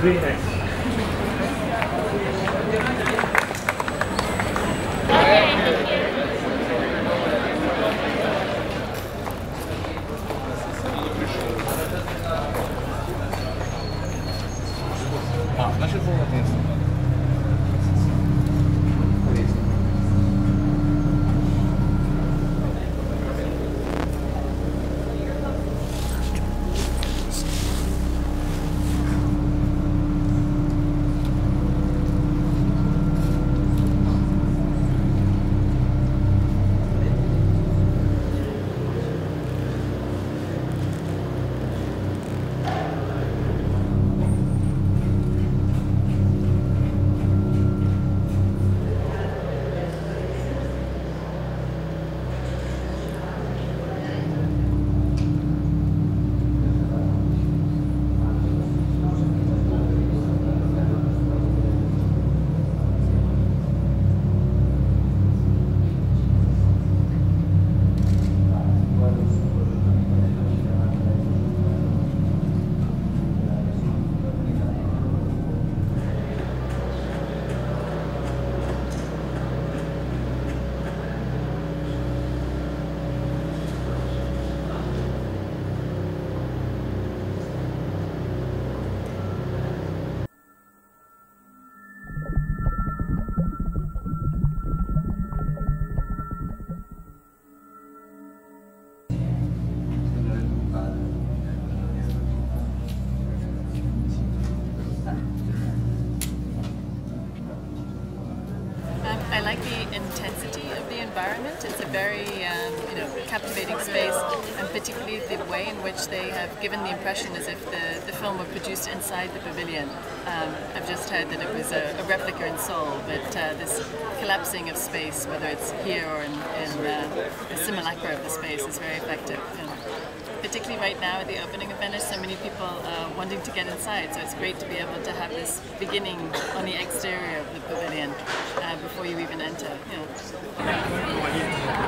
Very nice. Наши полотенца. Like the intensity of the environment. It's a very um, you know captivating space, and particularly the way in which they have given the impression as if the, the film were produced inside the pavilion. Um, I've just heard that it was a, a replica in Seoul, but uh, this collapsing of space, whether it's here or in, in uh, the simulacra of the space, is very effective. Particularly right now at the opening of Venice, so many people uh, wanting to get inside, so it's great to be able to have this beginning on the exterior of the pavilion uh, before you even enter. Know.